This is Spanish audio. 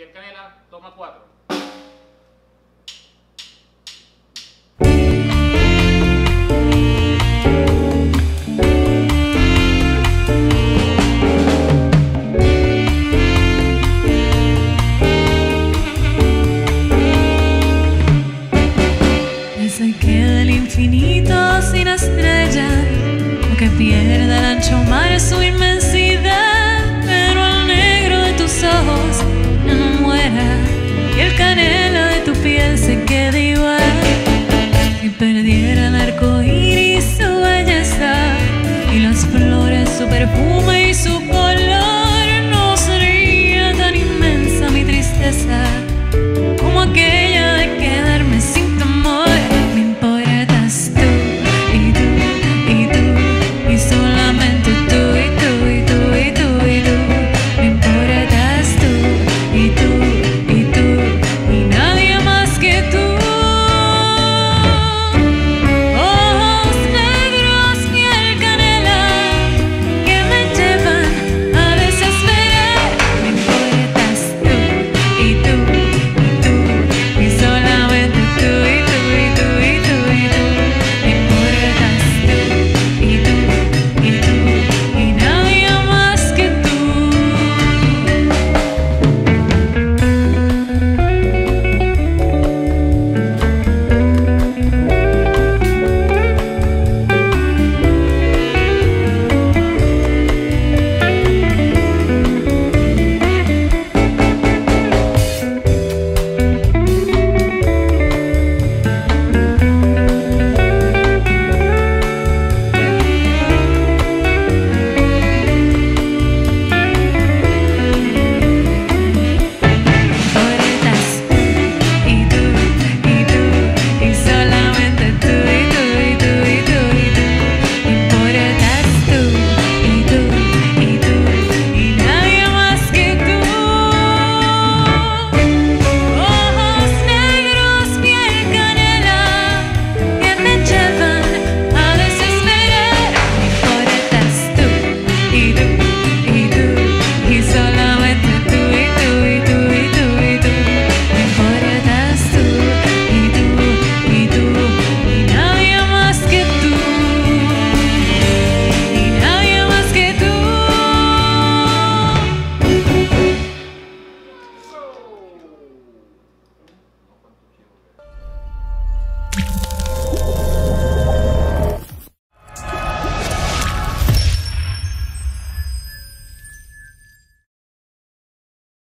y el Canela toma 4. perfume e suco